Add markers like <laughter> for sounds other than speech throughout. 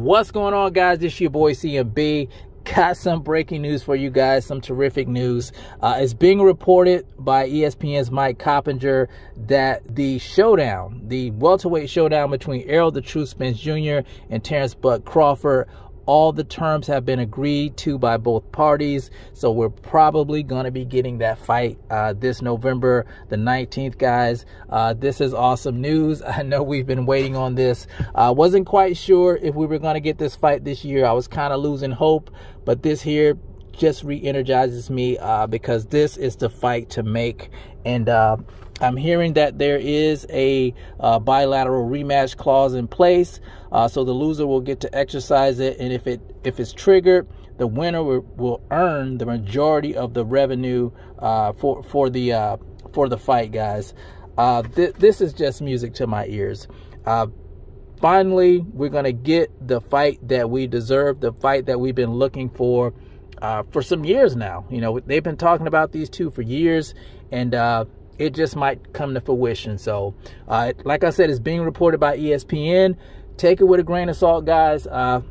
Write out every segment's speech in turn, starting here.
What's going on, guys? This your boy CMB. Got some breaking news for you guys, some terrific news. Uh, it's being reported by ESPN's Mike Coppinger that the showdown, the welterweight showdown between Errol the Truth Spence Jr. and Terence Bud Crawford all the terms have been agreed to by both parties. So we're probably going to be getting that fight uh, this November the 19th, guys. Uh, this is awesome news. <laughs> I know we've been waiting on this. I wasn't quite sure if we were going to get this fight this year. I was kind of losing hope, but this here just re-energizes me uh, because this is the fight to make. And uh, I'm hearing that there is a uh, bilateral rematch clause in place, uh, so the loser will get to exercise it, and if it if it's triggered, the winner will, will earn the majority of the revenue uh, for for the uh, for the fight, guys. Uh, th this is just music to my ears. Uh, finally, we're gonna get the fight that we deserve, the fight that we've been looking for for some years now. You know, they've been talking about these two for years, and it just might come to fruition. So, uh, like I said, it's being reported by ESPN. Take it with a grain of salt, guys. Uh,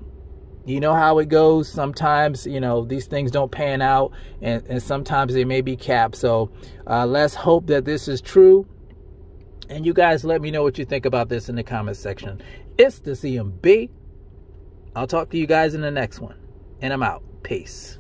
you know how it goes. Sometimes, you know, these things don't pan out, and, and sometimes they may be capped. So, uh, let's hope that this is true. And you guys let me know what you think about this in the comment section. It's the CMB. I'll talk to you guys in the next one. And I'm out. Peace.